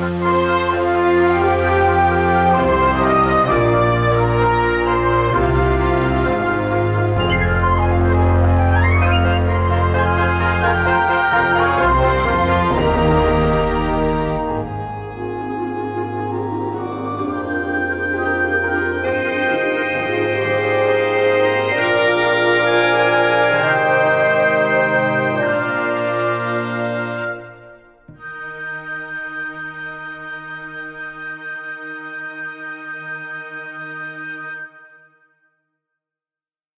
Música